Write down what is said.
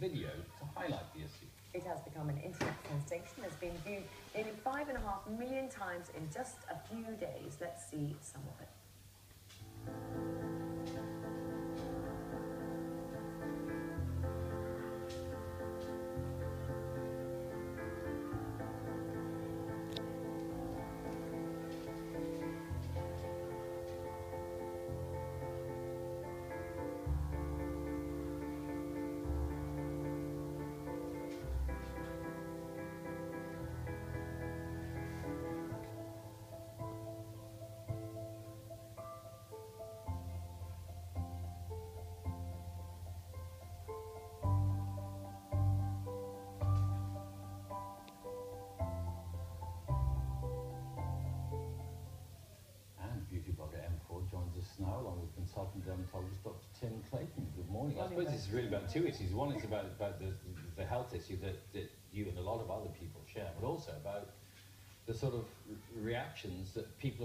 video to highlight the issue. It has become an internet sensation, has been viewed nearly five and a half million times in just a few days. Let's see some of it. Consultant dermatologist Dr. Tim Clayton. Good morning. I Morning, suppose Dr. this is really about two issues. One is about, about the, the health issue that, that you and a lot of other people share, but also about the sort of reactions that people